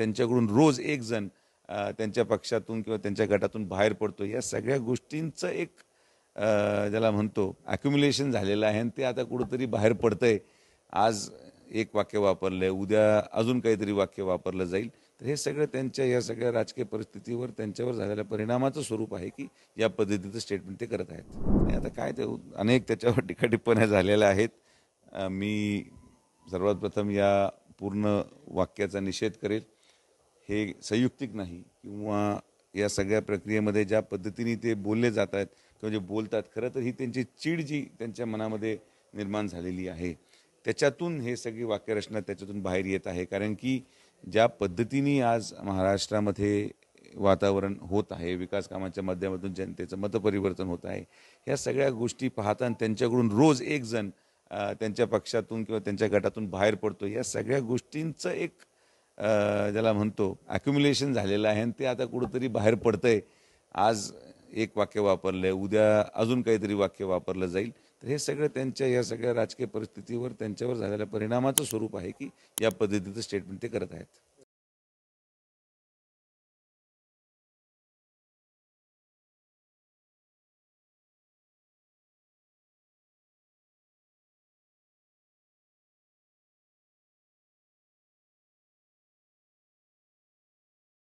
त्यांच्याकडून रोज एक जण त्यांच्या पक्षातून किंवा त्यांच्या गटातून बाहेर पडतो. या सगळ्या गोष्टींचं एक ज्याला म्हणतो अक्युम्युलेशन झालेलं आहे. आणि ते आता कुठंतरी बाहेर पडतंय. आज एक वाक्य वापरलं आहे उद्या अजून काहीतरी वाक्य वापरलं जाईल. तर हे सगळं त्यांच्या या सगळ्या राजकीय परिस्थितीवर त्यांच्यावर झालेल्या परिणामाचं स्वरूप आहे की या पद्धतीचं स्टेटमेंट ते करत आहेत. आणि आता काय ते अनेक त्याच्यावर टीकाटिप्पण्या झालेल्या आहेत. मी सर्वात प्रथम या पूर्ण वाक्याचा निषेध करेल. हे संयुक्तिक नाही किंवा या सगळ्या प्रक्रियेमध्ये ज्या पद्धतीने ते बोलले जात आहेत किंवा जे बोलतात खरं तर ही त्यांची चीड जी त्यांच्या मनामध्ये निर्माण झालेली आहे. त्याच्यातून हे सगळी वाक्यरचना त्याच्यातून बाहेर येत आहे. कारण की ज्या पद्धतीने आज महाराष्ट्रामध्ये वातावरण होत आहे विकास कामाच्या माध्यमातून जनतेचं मतपरिवर्तन होत आहे ह्या सगळ्या गोष्टी पाहता त्यांच्याकडून रोज एक जण त्यांच्या पक्षातून किंवा त्यांच्या गटातून बाहेर पडतो या सगळ्या गोष्टींचं एक ज्याला म्हणतो अक्युम्युलेशन झालेलं आहे आणि ते आता कुठंतरी बाहेर पडतंय. आज एक वाक्य वापरलं आहे उद्या अजून काहीतरी वाक्य वापरलं जाईल. तर हे सगळं त्यांच्या या सगळ्या राजकीय परिस्थितीवर त्यांच्यावर झालेल्या परिणामाचं स्वरूप आहे की या पद्धतीचं स्टेटमेंट ते करत आहेत.